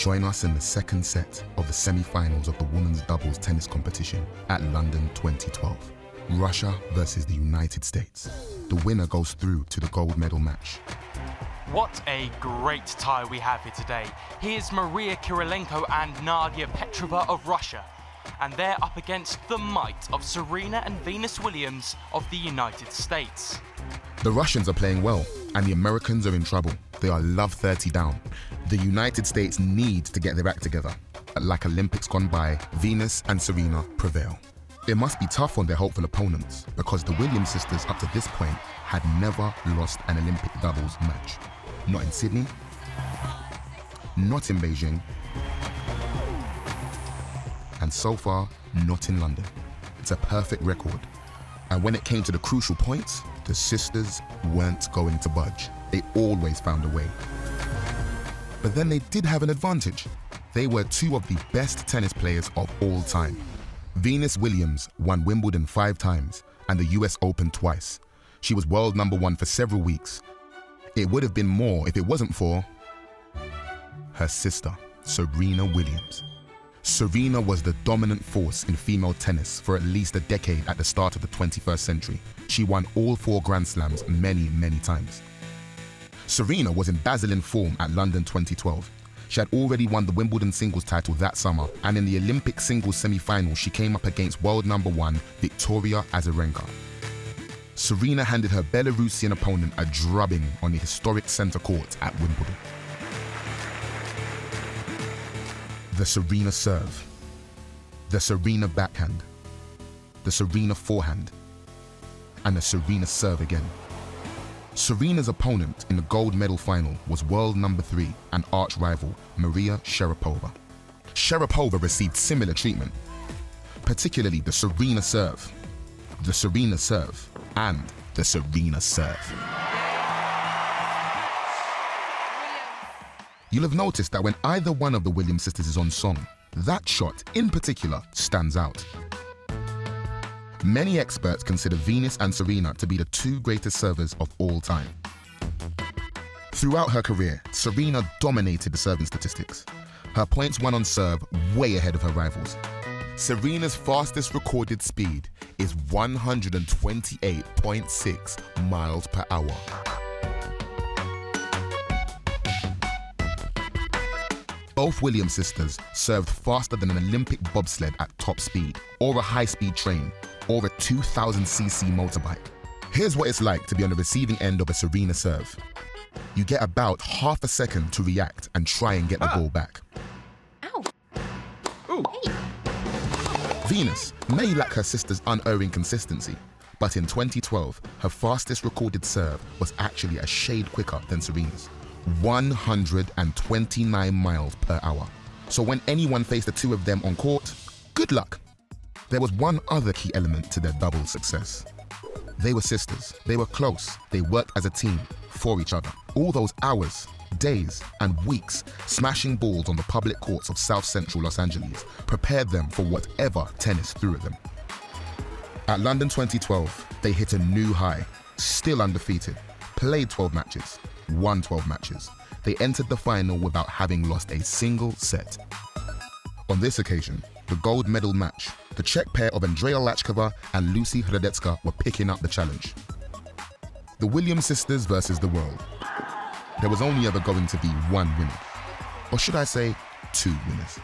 Join us in the second set of the semi-finals of the women's doubles tennis competition at London 2012. Russia versus the United States. The winner goes through to the gold medal match. What a great tie we have here today. Here's Maria Kirilenko and Nadia Petrova of Russia. And they're up against the might of Serena and Venus Williams of the United States. The Russians are playing well, and the Americans are in trouble. They are love 30 down. The United States need to get their act together. Like Olympics gone by, Venus and Serena prevail. It must be tough on their hopeful opponents because the Williams sisters up to this point had never lost an Olympic doubles match. Not in Sydney, not in Beijing, and so far, not in London. It's a perfect record. And when it came to the crucial points, the sisters weren't going to budge. They always found a way. But then they did have an advantage. They were two of the best tennis players of all time. Venus Williams won Wimbledon five times and the US Open twice. She was world number one for several weeks. It would have been more if it wasn't for her sister, Serena Williams. Serena was the dominant force in female tennis for at least a decade at the start of the 21st century. She won all four Grand Slams many, many times. Serena was in dazzling form at London 2012. She had already won the Wimbledon singles title that summer, and in the Olympic singles semi-final, she came up against world number one Victoria Azarenka. Serena handed her Belarusian opponent a drubbing on the historic centre court at Wimbledon. The Serena serve, the Serena backhand, the Serena forehand, and the Serena serve again. Serena's opponent in the gold medal final was world number three and arch rival Maria Sharapova. Sharapova received similar treatment, particularly the Serena serve, the Serena serve, and the Serena serve. You'll have noticed that when either one of the Williams sisters is on song, that shot in particular stands out. Many experts consider Venus and Serena to be the two greatest servers of all time. Throughout her career, Serena dominated the serving statistics. Her points won on serve way ahead of her rivals. Serena's fastest recorded speed is 128.6 miles per hour. Both Williams sisters served faster than an Olympic bobsled at top speed, or a high-speed train, or a 2000cc motorbike. Here's what it's like to be on the receiving end of a Serena serve. You get about half a second to react and try and get the ah. ball back. Ow. Ooh. Venus may lack her sister's unerring consistency, but in 2012, her fastest recorded serve was actually a shade quicker than Serena's 129 miles per hour. So when anyone faced the two of them on court, good luck. There was one other key element to their double success. They were sisters, they were close, they worked as a team for each other. All those hours, days, and weeks smashing balls on the public courts of South Central Los Angeles prepared them for whatever tennis threw at them. At London 2012, they hit a new high, still undefeated, played 12 matches, won 12 matches. They entered the final without having lost a single set. On this occasion, the gold medal match, the Czech pair of Andrea Hlavackova and Lucie Hradecka were picking up the challenge. The Williams sisters versus the world. There was only ever going to be one winner. Or should I say, two winners.